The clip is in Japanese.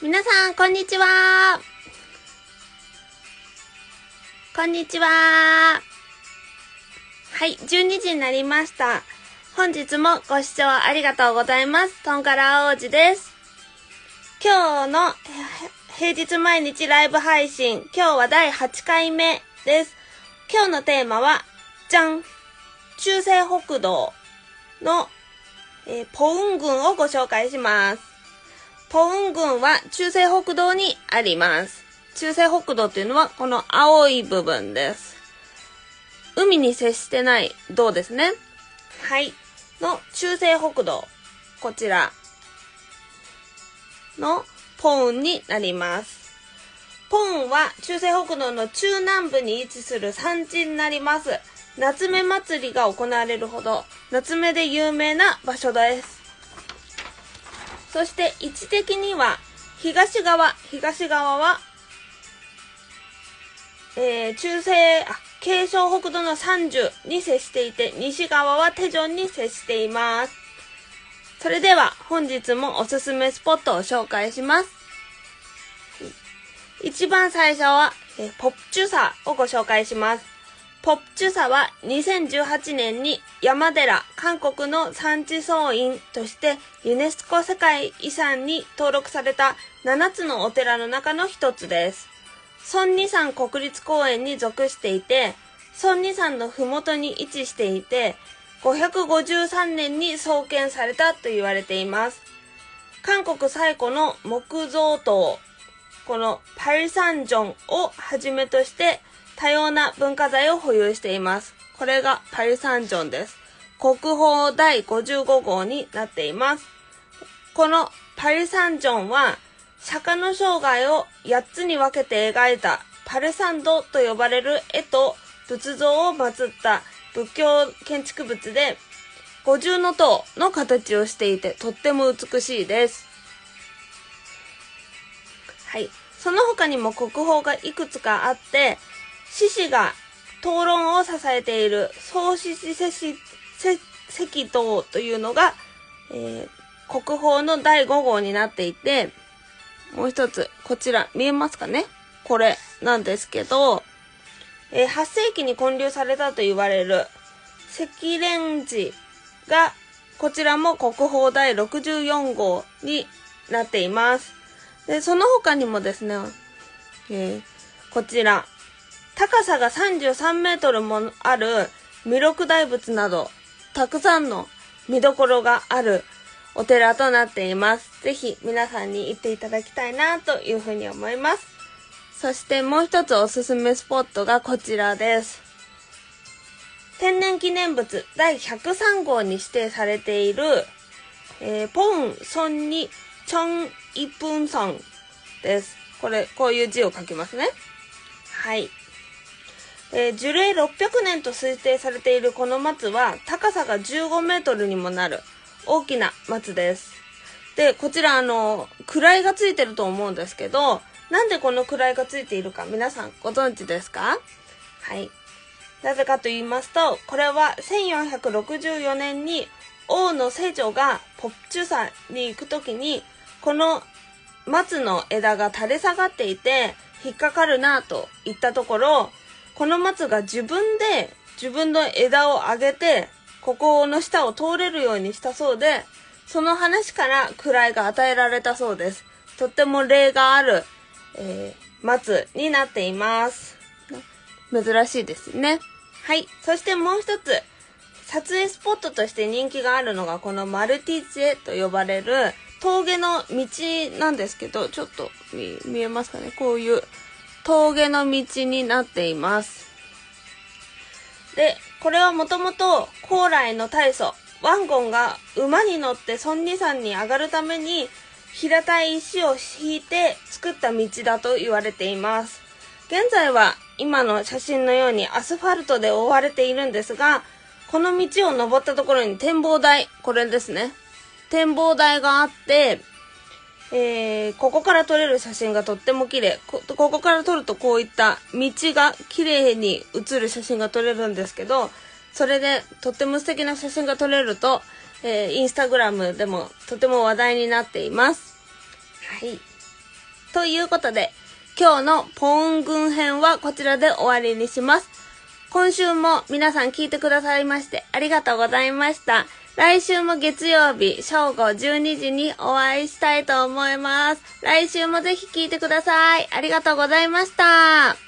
皆さん、こんにちは。こんにちは。はい、12時になりました。本日もご視聴ありがとうございます。トンカラ王子です。今日の平日毎日ライブ配信、今日は第8回目です。今日のテーマは、じゃん中西北道の、えー、ポウン郡をご紹介します。ポウン郡は中西北道にあります。中西北道っていうのはこの青い部分です。海に接してない道ですね。はい。の中西北道。こちらのポウンになります。ポウンは中西北道の中南部に位置する山地になります。夏目祭りが行われるほど夏目で有名な場所です。そして位置的には東側、東側は、えー、中西、あ、京昌北道の30に接していて、西側はテジョンに接しています。それでは本日もおすすめスポットを紹介します。一番最初は、えー、ポップチュサーをご紹介します。ポップチュサは2018年に山寺、韓国の産地総院としてユネスコ世界遺産に登録された7つのお寺の中の一つです。ソンニ山国立公園に属していて、ソンニ山のふもとに位置していて、553年に創建されたと言われています。韓国最古の木造塔、このパリサンジョンをはじめとして多様な文化財を保有しています。これがパリサンジョンです。国宝第55号になっています。このパリサンジョンは、釈迦の生涯を8つに分けて描いたパルサンドと呼ばれる絵と仏像を祀った仏教建築物で、五重の塔の形をしていてとっても美しいです。はい。その他にも国宝がいくつかあって、獅子が討論を支えている創始石石塔というのが、えー、国宝の第5号になっていて、もう一つ、こちら、見えますかね？これなんですけど、えー、8世紀に建立されたと言われる石蓮寺が、こちらも国宝第64号になっています。で、その他にもですね、えー、こちら、高さが33メートルもある弥勒大仏など、たくさんの見どころがあるお寺となっています。ぜひ皆さんに行っていただきたいなというふうに思います。そしてもう一つおすすめスポットがこちらです。天然記念物第103号に指定されている、えー、ポン・ソンニ・チョン・イプンソンです。これ、こういう字を書きますね。はい。えー、樹齢600年と推定されているこの松は高さが15メートルにもなる大きな松です。で、こちらあの、位がついてると思うんですけど、なんでこの位がついているか皆さんご存知ですか？はい。なぜかと言いますと、これは1464年に王の聖女がポッチュサに行くときに、この松の枝が垂れ下がっていて、引っかかるなと言ったところ、この松が自分で自分の枝を上げて、ここの下を通れるようにしたそうで、その話から位が与えられたそうです。とっても例がある、えー、松になっています。珍しいですね。はい。そしてもう一つ、撮影スポットとして人気があるのがこのマルティチェと呼ばれる峠の道なんですけど、ちょっと見えますかね？こういう峠の道になっています。で、これはもともと高麗の大祖、ワンゴンが馬に乗ってソンニ山に上がるために平たい石を引いて作った道だと言われています。現在は今の写真のようにアスファルトで覆われているんですが、この道を登ったところに展望台、これですね。展望台があって、えー、ここから撮れる写真がとっても綺麗こ。ここから撮るとこういった道が綺麗に写る写真が撮れるんですけど、それでとっても素敵な写真が撮れると、えー、インスタグラムでもとても話題になっています。はい。ということで、今日のポーン軍編はこちらで終わりにします。今週も皆さん聞いてくださいましてありがとうございました。来週も月曜日正午12時にお会いしたいと思います。来週もぜひ聞いてください。ありがとうございました。